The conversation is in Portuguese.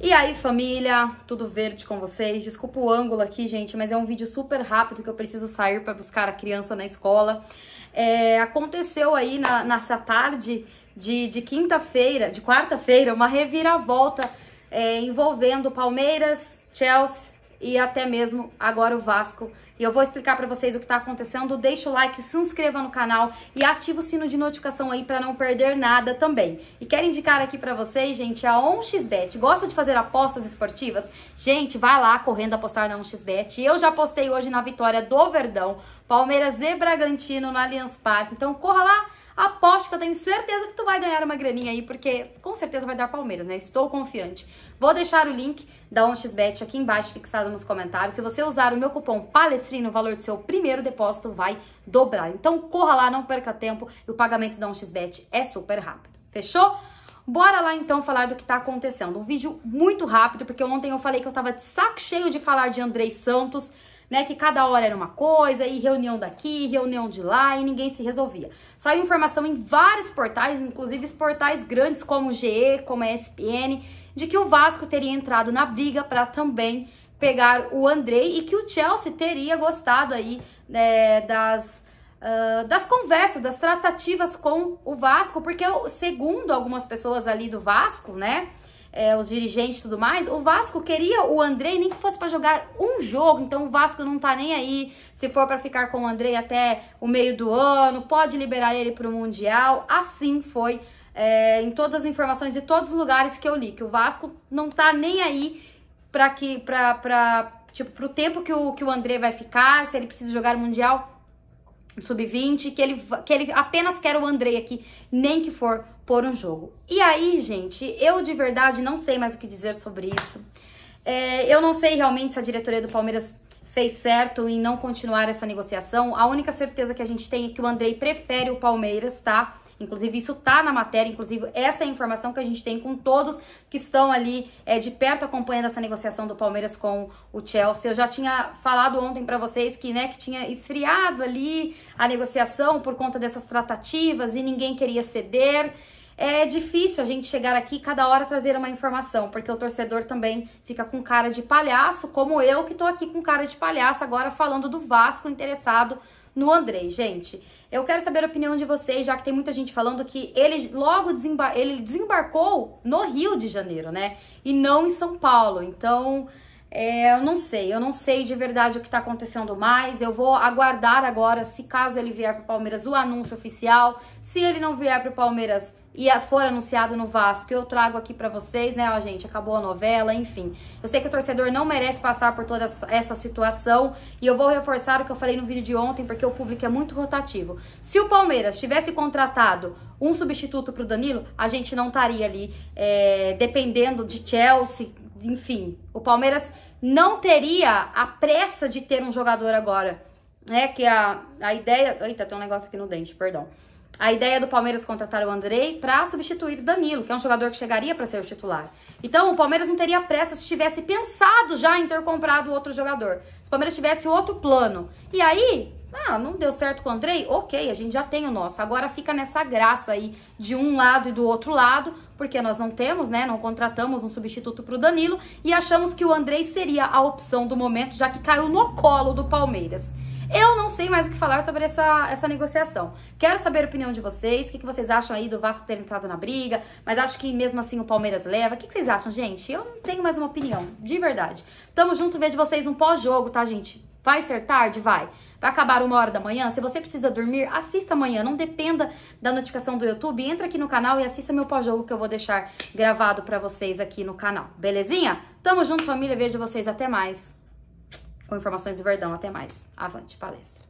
E aí, família, tudo verde com vocês? Desculpa o ângulo aqui, gente, mas é um vídeo super rápido que eu preciso sair para buscar a criança na escola. É, aconteceu aí na, nessa tarde de, de quinta-feira, de quarta-feira, uma reviravolta é, envolvendo Palmeiras, Chelsea e até mesmo agora o Vasco. E eu vou explicar para vocês o que tá acontecendo. Deixa o like, se inscreva no canal e ativa o sino de notificação aí para não perder nada também. E quero indicar aqui para vocês, gente, a 1xBet. Gosta de fazer apostas esportivas? Gente, vai lá correndo apostar na 1xBet. Eu já postei hoje na vitória do Verdão, Palmeiras e Bragantino no Allianz Parque. Então corra lá Aposto que eu tenho certeza que tu vai ganhar uma graninha aí, porque com certeza vai dar Palmeiras, né? Estou confiante. Vou deixar o link da 1xBet aqui embaixo fixado nos comentários. Se você usar o meu cupom PALESTRINO, o valor do seu primeiro depósito vai dobrar. Então corra lá, não perca tempo e o pagamento da 1xBet é super rápido. Fechou? Bora lá então falar do que tá acontecendo. Um vídeo muito rápido, porque ontem eu falei que eu tava de saco cheio de falar de Andrei Santos né? Que cada hora era uma coisa, e reunião daqui, reunião de lá, e ninguém se resolvia. Saiu informação em vários portais, inclusive portais grandes como o GE, como a ESPN, de que o Vasco teria entrado na briga para também pegar o Andrei e que o Chelsea teria gostado aí né, das. Uh, das conversas, das tratativas com o Vasco, porque segundo algumas pessoas ali do Vasco, né, é, os dirigentes e tudo mais, o Vasco queria o Andrei nem que fosse para jogar um jogo, então o Vasco não tá nem aí se for para ficar com o Andrei até o meio do ano, pode liberar ele para o Mundial. Assim foi é, em todas as informações de todos os lugares que eu li, que o Vasco não tá nem aí para que para tipo pro tempo que o que o André vai ficar, se ele precisa jogar o Mundial sub-20, que ele, que ele apenas quer o Andrei aqui, nem que for por um jogo. E aí, gente, eu de verdade não sei mais o que dizer sobre isso. É, eu não sei realmente se a diretoria do Palmeiras fez certo em não continuar essa negociação. A única certeza que a gente tem é que o Andrei prefere o Palmeiras, tá? Inclusive, isso tá na matéria, inclusive, essa é a informação que a gente tem com todos que estão ali é, de perto acompanhando essa negociação do Palmeiras com o Chelsea. Eu já tinha falado ontem para vocês que, né, que tinha esfriado ali a negociação por conta dessas tratativas e ninguém queria ceder é difícil a gente chegar aqui cada hora trazer uma informação, porque o torcedor também fica com cara de palhaço, como eu que tô aqui com cara de palhaço agora falando do Vasco interessado no Andrei, gente. Eu quero saber a opinião de vocês, já que tem muita gente falando que ele logo desembar ele desembarcou no Rio de Janeiro, né? E não em São Paulo. Então, é, eu não sei, eu não sei de verdade o que tá acontecendo mais. Eu vou aguardar agora, se caso ele vier pro Palmeiras, o anúncio oficial. Se ele não vier pro Palmeiras, e for anunciado no Vasco, eu trago aqui para vocês, né, ó, gente, acabou a novela, enfim. Eu sei que o torcedor não merece passar por toda essa situação e eu vou reforçar o que eu falei no vídeo de ontem, porque o público é muito rotativo. Se o Palmeiras tivesse contratado um substituto pro Danilo, a gente não estaria ali é, dependendo de Chelsea, enfim. O Palmeiras não teria a pressa de ter um jogador agora, né, que a, a ideia... Eita, tem um negócio aqui no dente, perdão a ideia do Palmeiras contratar o Andrei para substituir o Danilo, que é um jogador que chegaria para ser o titular. Então, o Palmeiras não teria pressa se tivesse pensado já em ter comprado outro jogador. Se o Palmeiras tivesse outro plano. E aí, ah, não deu certo com o Andrei? Ok, a gente já tem o nosso. Agora fica nessa graça aí de um lado e do outro lado, porque nós não temos, né? Não contratamos um substituto para o Danilo e achamos que o Andrei seria a opção do momento, já que caiu no colo do Palmeiras. Eu não sei mais o que falar sobre essa, essa negociação. Quero saber a opinião de vocês, o que, que vocês acham aí do Vasco ter entrado na briga, mas acho que mesmo assim o Palmeiras leva. O que, que vocês acham, gente? Eu não tenho mais uma opinião, de verdade. Tamo junto, vejo vocês um pós-jogo, tá, gente? Vai ser tarde? Vai. Vai acabar uma hora da manhã? Se você precisa dormir, assista amanhã. Não dependa da notificação do YouTube. Entra aqui no canal e assista meu pós-jogo que eu vou deixar gravado para vocês aqui no canal. Belezinha? Tamo junto, família. Vejo vocês até mais com informações do Verdão. Até mais. Avante palestra.